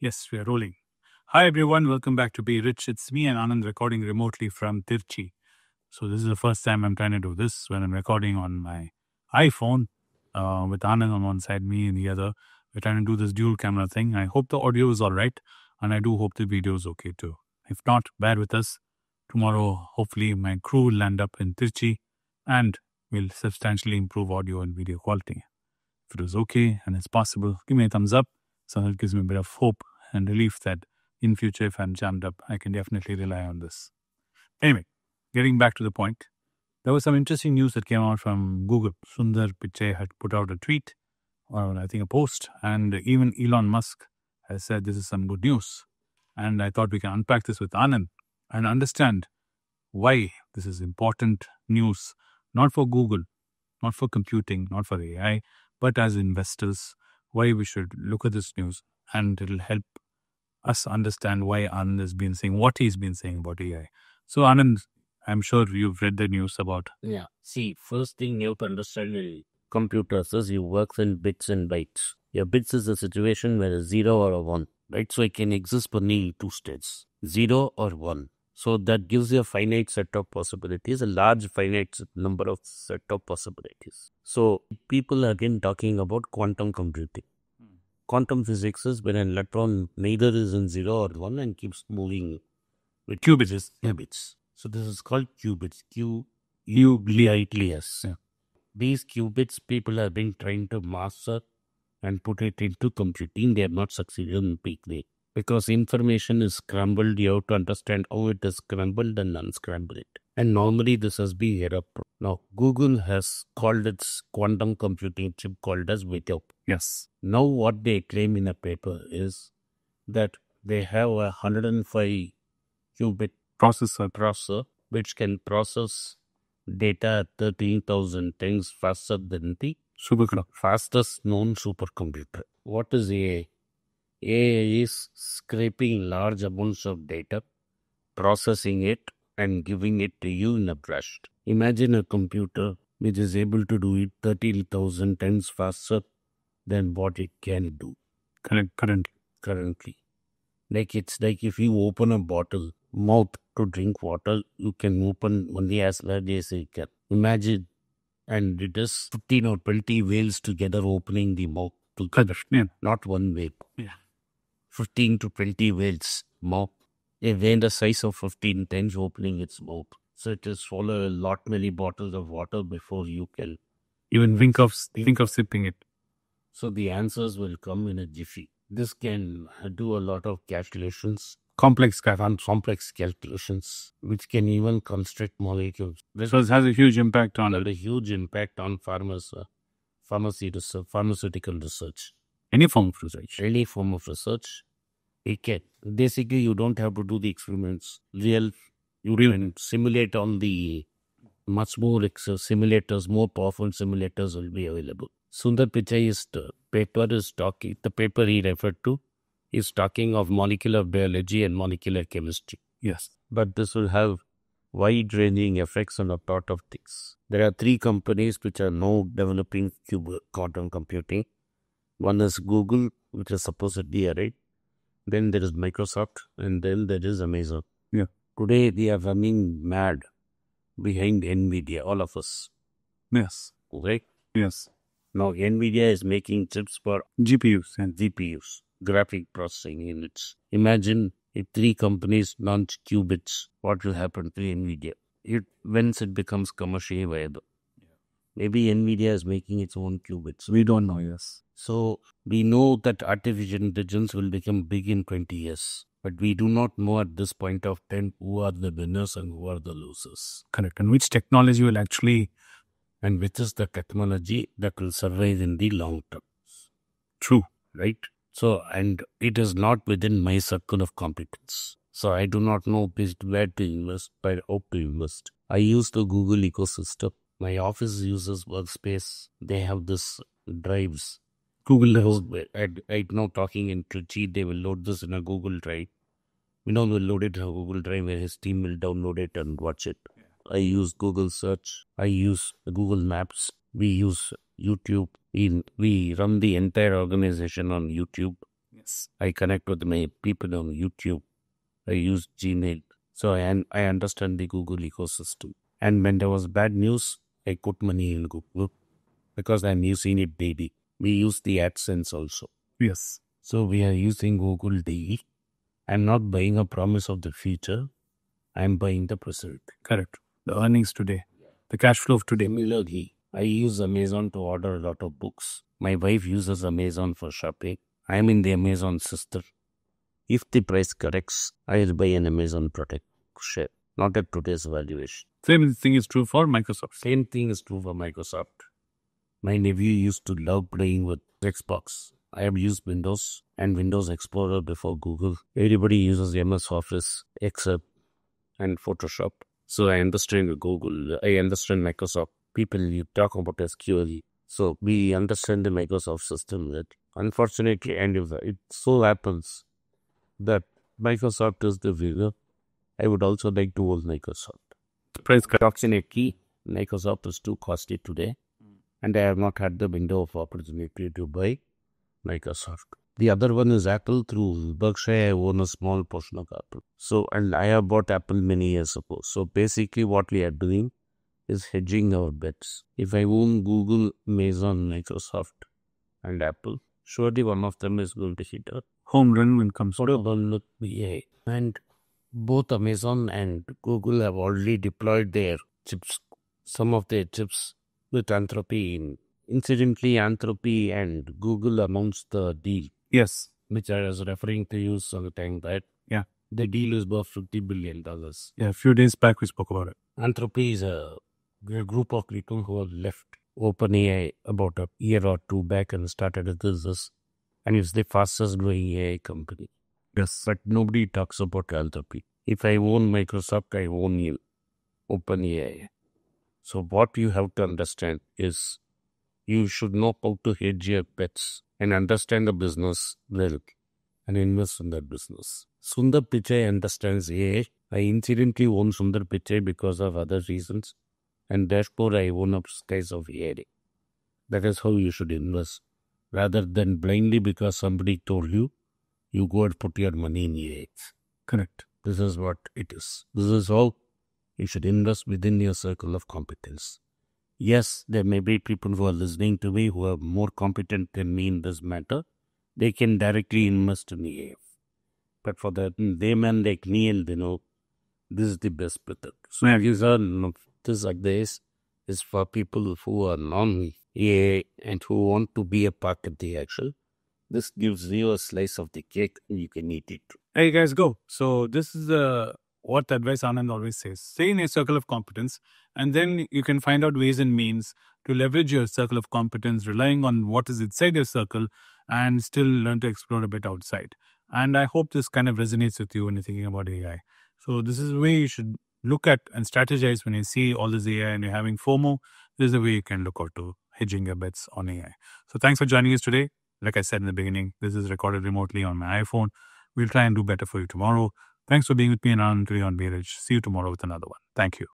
Yes, we are rolling. Hi, everyone. Welcome back to Be Rich. It's me and Anand recording remotely from Trichy. So, this is the first time I'm trying to do this when I'm recording on my iPhone uh, with Anand on one side, me in the other. We're trying to do this dual camera thing. I hope the audio is all right, and I do hope the video is okay too. If not, bear with us. Tomorrow, hopefully, my crew will land up in Trichy and we'll substantially improve audio and video quality. If it was okay and it's possible, give me a thumbs up. So that gives me a bit of hope and relief that in future, if I'm jammed up, I can definitely rely on this. Anyway, getting back to the point, there was some interesting news that came out from Google. Sundar Pichai had put out a tweet, or I think a post, and even Elon Musk has said this is some good news. And I thought we can unpack this with Anand and understand why this is important news, not for Google, not for computing, not for AI, but as investors, why we should look at this news and it'll help us understand why Anand has been saying what he's been saying about AI. So, Anand, I'm sure you've read the news about. Yeah. See, first thing you have to understand in computers is you work in bits and bytes. Your bits is a situation where a zero or a one, right? So it can exist only two states, zero or one. So that gives you a finite set of possibilities, a large finite number of set of possibilities. So people are again talking about quantum computing. Quantum physics is when an electron neither is in zero or one and keeps moving with qubits. Qubits. So this is called qubits. Q U B I T S. Yeah. These qubits people have been trying to master and put it into computing. They have not succeeded in peak day because information is scrambled. You have to understand how it is scrambled and unscramble it. And normally this has been error. Now Google has called its quantum computing chip called as Video. Yes. Now what they claim in a paper is that they have a 105 qubit Processor. processor which can process data 13,000 times faster than the Superclock. fastest known supercomputer. What is AI? AI is scraping large amounts of data, processing it, and giving it to you in a flash. Imagine a computer which is able to do it 30,000 times faster than what it can do Correct. Currently. currently. Like it's like if you open a bottle, mouth to drink water, you can open only as large as you can. Imagine, and it is 15 or 20 whales together opening the mouth to Correct. Yeah. not one whale. Yeah. 15 to 20 whales mouth. A whale the size of 15 times opening its mouth. So it is swallow a lot many bottles of water before you can. Even think of think of sipping it. So the answers will come in a jiffy. This can do a lot of calculations Complex complex calculations, which can even construct molecules. This So has a huge impact on will a huge impact on farmers, uh, pharmacy research, pharmaceutical research, any form of research. any form of research. It can basically you don't have to do the experiments. Real, you can simulate on the much more simulators, more powerful simulators will be available. Sundar Pichai's paper is talking. The paper he referred to is talking of molecular biology and molecular chemistry. Yes. but this will have wide ranging effects on a lot of things. There are three companies which are now developing cube quantum computing. One is Google, which is supposedly a right. Then there is Microsoft, and then there is Amazon. Yeah. Today they are running mad behind Nvidia, all of us. Yes. Right? Yes. Now Nvidia is making chips for GPUs and GPUs, graphic processing units. Imagine if three companies launch qubits, what will happen to NVIDIA? It once it becomes commercially viable. Maybe NVIDIA is making its own qubits. we don't know. Yes. So we know that artificial intelligence will become big in 20 years. But we do not know at this point of time who are the winners and who are the losers. Correct. And which technology will actually And which is the technology that will survive in the long term. true? right? So, and it is not within my circle of competence. So, I do not know where to invest, where how to invest. I use the Google ecosystem. My office uses Workspace. They have this drives. Google. Load, right, now, talking in Trichy, they will load this in a Google Drive. We know will load it in a Google Drive where his team will download it and watch it. I use Google Search. I use Google Maps. We use YouTube. In we run the entire organization on YouTube. Yes. I connect with my people on YouTube. I use Gmail. So I, I understand the Google ecosystem. And when there was bad news, I put money in Google because I'm using it daily. We use the AdSense also. Yes. So we are using Google daily. I'm not buying a promise of the future. I'm buying the present. Correct. The earnings today, the cash flow of today. Similarly, I use Amazon to order a lot of books. My wife uses Amazon for shopping. I'm in the Amazon sister. If the price corrects, I'll buy an Amazon product share, not at today's valuation. Same thing is true for Microsoft. Same thing is true for Microsoft. My nephew used to love playing with Xbox. I have used Windows and Windows Explorer before Google. Everybody uses MS Office, Excel, and Photoshop. So I understand Google. I understand Microsoft. People you talk about SQL. So we understand the Microsoft system. That unfortunately, and it so happens that Microsoft is the winner, I would also like to own Microsoft. Price cut. Fortunately, Microsoft is too costly today, and I have not had the window of opportunity to buy Microsoft. The other one is Apple through Berkshire. I own a small portion of Apple. So, and I have bought Apple many years ago. So, basically, what we are doing is hedging our bets. If I own Google, Amazon, Microsoft, and Apple, surely one of them is going to hit a Home run when it comes to with VA. And both Amazon and Google have already deployed their chips, some of their chips with Anthropic. In. Incidentally, Anthropic and Google announced the deal, Yes. which I was referring to you sometime that Yeah. the deal is worth $50 billion. Yeah. A few days back we spoke about it. Anthropic is a, a group of people who have left OpenAI about a year or two back and started a business. And it's the fastest growing AI company. Yes. But nobody talks about Anthropic. If I own Microsoft, I own you, OpenAI. So what you have to understand is you should know how to hedge your bets and understand the business well and invest in that business. Sundar Pichai understands AI. I incidentally own Sundar Pichai because of other reasons and therefore I own up slice of AI. That is how you should invest rather than blindly because somebody told you, you go and put your money in AI. Correct. This is what it is. This is how you should invest within your circle of competence. Yes, there may be people who are listening to me who are more competent than me in this matter. They can directly invest in AF. But for the layman like me and they know, this is the best method. So Yeah. these are this like this is for people who are non AA and who want to be a part of the action. This gives you a slice of the cake and you can eat it. Hey guys, go. So this is the what advice Anand always says. Stay in a circle of competence, and then you can find out ways and means to leverage your circle of competence, relying on what is inside your circle, and still learn to explore a bit outside. And I hope this kind of resonates with you when you're thinking about AI. So this is the way you should look at and strategize when you see all this AI and you're having FOMO. This is the way you can look out to hedging your bets on AI. So thanks for joining us today. Like I said in the beginning, this is recorded remotely on my iPhone. We'll try and do better for you tomorrow. Thanks for being with me and Anand today on Be Rich. See you tomorrow with another one. Thank you.